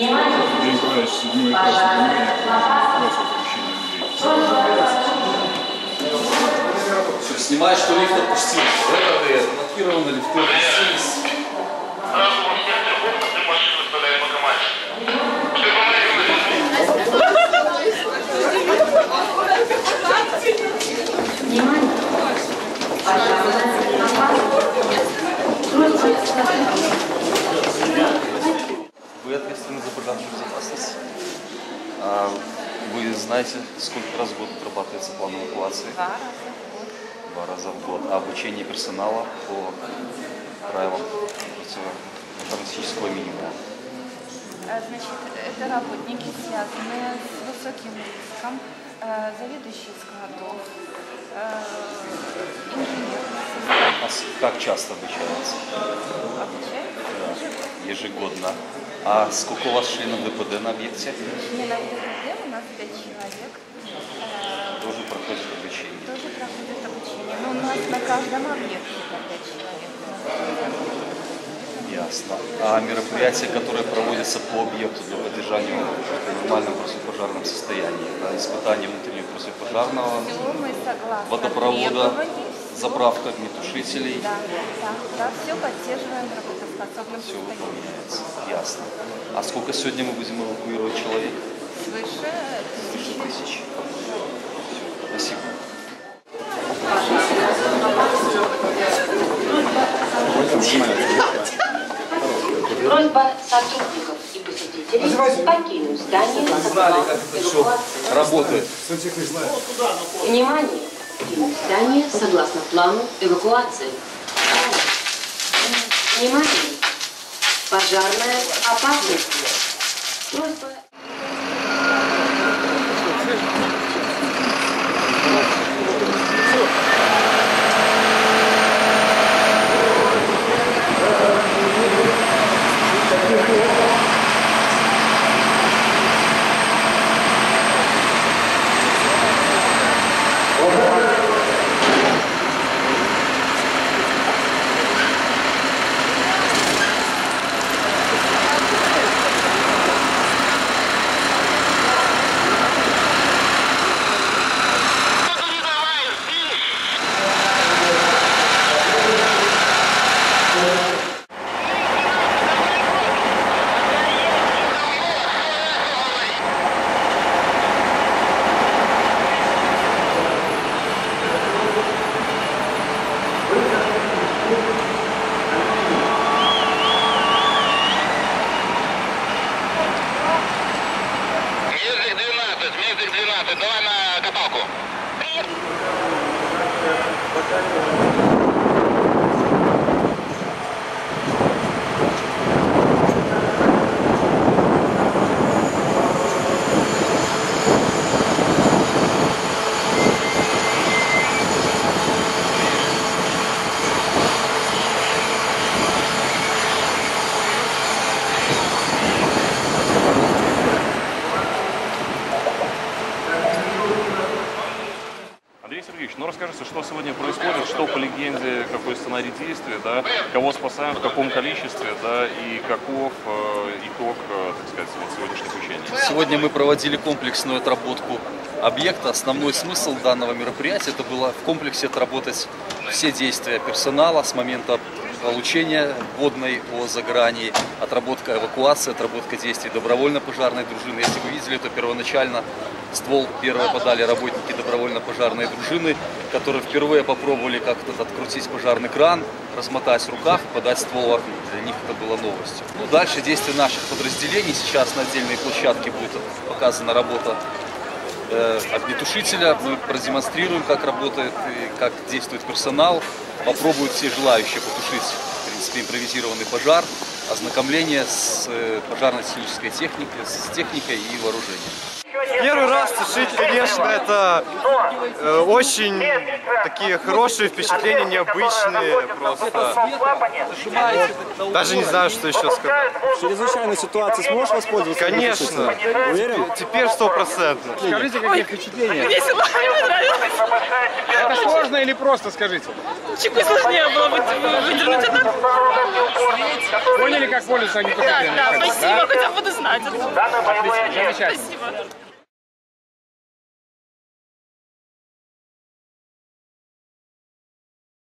Николаевич, седьмой этаж людей. Снимаешь, что лифт отпустил. Это ты, блокированы лифты Вы ответственны за пожарную безопасность. А вы знаете, сколько раз в год отрабатывается план эвакуации? Два раза в год. Два раза в год. А обучение персонала по правилам противопожарно-технического минимума? Э, Значит, это работники, связанные с высоким риском, э, заведующие складов, э, инженеры. А как часто обучается? Обучают Да, ежегодно. А сколько у вас членов ДПД на объекте? членов ДПД у нас пять человек. Э, Тоже проходит обучение. Тоже проходят обучение. Но у нас на каждом объекте по пять человек. Ясно. А мероприятия, которые проводятся по объекту для поддержания в нормальном противопожарном состоянии, да, испытания внутреннего противопожарного, водопровода, заправка огнетушителей, Да, да, да, все поддерживаем в все выполняется. Ясно. А сколько сегодня мы будем эвакуировать человек? Свыше Тысячи тысяч. Спасибо. Просьба сотрудников и посетителей покинуть здание со планом эвакуации. Работает. Внимание! Покинуть здание согласно плану эвакуации. Внимание! Пожарная опасность. Просьба... 12, давай на каталку. Андрей Сергеевич, ну расскажите, что сегодня происходит, что по легенде, какой сценарий действия, да, кого спасаем, в каком количестве, да, и каков э, итог, э, так сказать, вот сегодняшних учений. Сегодня мы проводили комплексную отработку объекта. Основной смысл данного мероприятия это было в комплексе отработать все действия персонала с момента получения водной о загрании, отработка эвакуации, отработка действий добровольно-пожарной дружины. Если вы видели, то первоначально ствол первое подали работники добровольно-пожарной дружины, которые впервые попробовали как-то открутить пожарный кран, размотать в руках, подать ствол в огонь. Для них это было новостью. Ну, дальше действия наших подразделений. Сейчас на отдельной площадке будет показана работа огнетушителя. Мы продемонстрируем, как работает и как действует персонал. Попробуют все желающие потушить, в принципе, импровизированный пожар, ознакомление с э, пожарно-технической техникой, с техникой и вооружением. Первый раз тушить, конечно, это э, очень такие хорошие впечатления, необычные просто. Даже не знаю, что еще сказать. Чрезвычайной ситуации сможешь воспользоваться? Конечно. Уверен? Теперь сто процентов. Скажите, какие впечатления? Весело, мне понравилось. Это сложно или просто, скажите? Чуть сложнее было бы выдернуть это. Поняли, как пользоваться Да, огнетушителем? да, спасибо, хотя бы буду знать. Отлично. Спасибо.